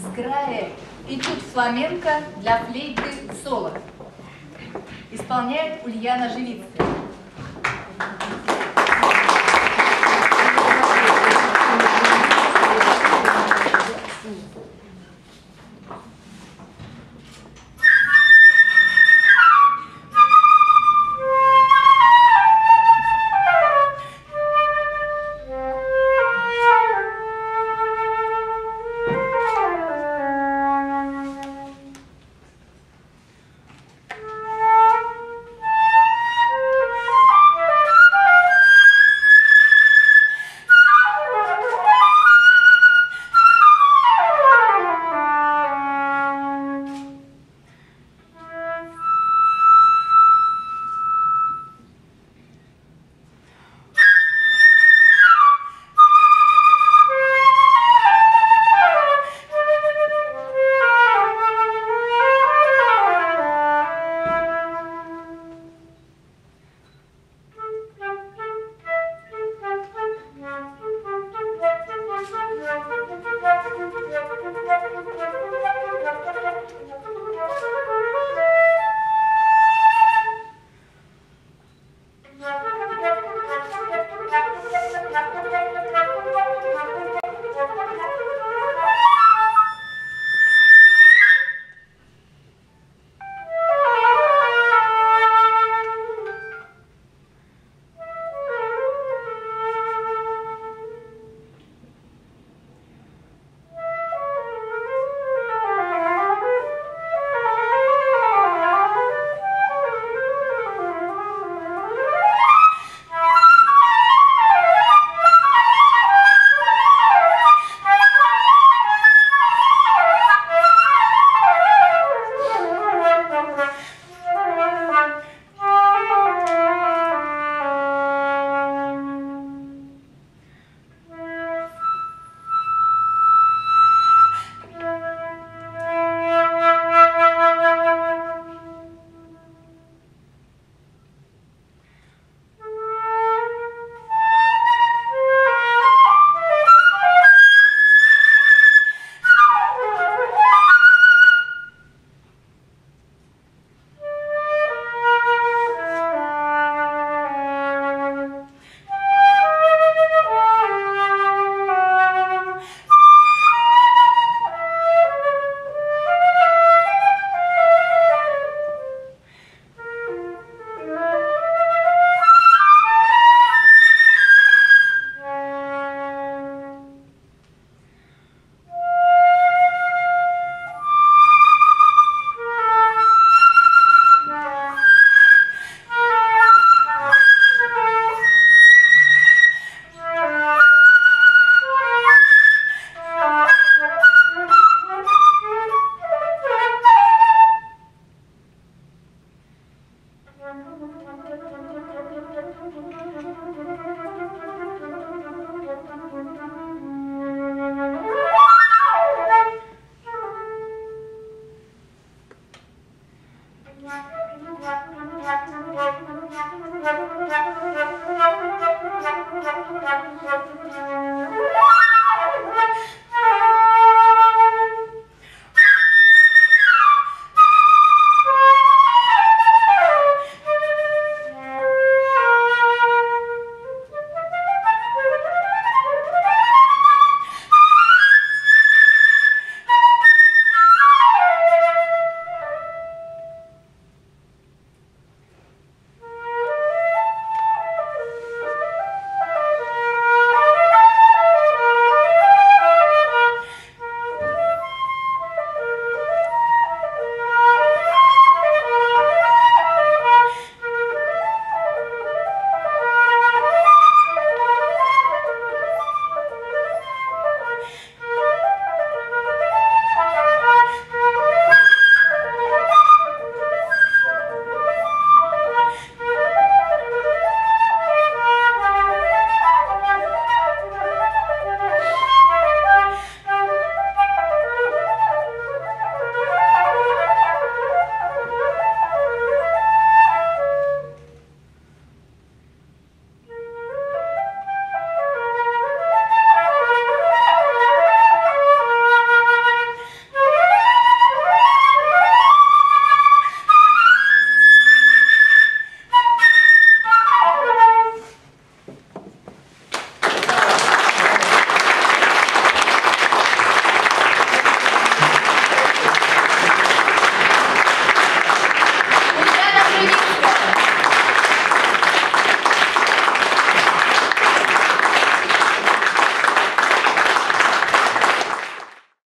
сыграет этюд фламенко для флейты соло. Исполняет Ульяна Живицкая. Thank you. Wow.